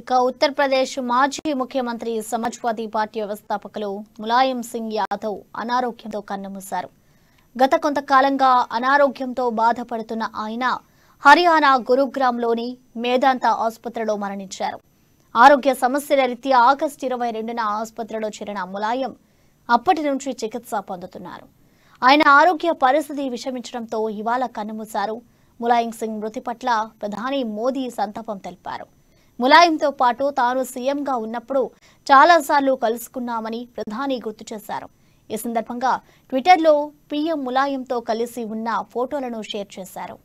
ఇక ఉత్తరప్రదేశ్ మాజీ ముఖ్యమంత్రి సమాజ్వాదీ పార్టీ వ్యవస్థాపకులు ములాయం సింగ్ యాదవ్ అనారోగ్యంతో కన్నుమూశారు. గత కొంతకాలంగా అనారోగ్యంతో బాధపడుతున్న ఆయన హర్యానా గురుగ్రామ్లోని మేధాంత ఆసుపత్రిలో మరణించారు. ఆరోగ్య సమస్యల రీత్యా ఆగస్టు ఇరవై రెండున ఆసుపత్రిలో చేరిన ములాయం అప్పటి నుంచి చికిత్స పొందుతున్నారు. ఆయన ఆరోగ్య పరిస్థితి విషమించడంతో ఇవాళ కన్నుమూశారు. ములాయం సింగ్ మృతి పట్ల ప్రధాని మోదీ సంతాపం తెలిపారు. ములాయంతో పాటు తాను సీఎంగా ఉన్నప్పుడు చాలాసార్లు కలుసుకున్నామని ప్రధాని గుర్తు చేశారు. ఈ సందర్భంగా ట్విట్టర్లో పీఎం ములాయంతో కలిసి ఉన్న ఫోటోలను షేర్ చేశారు.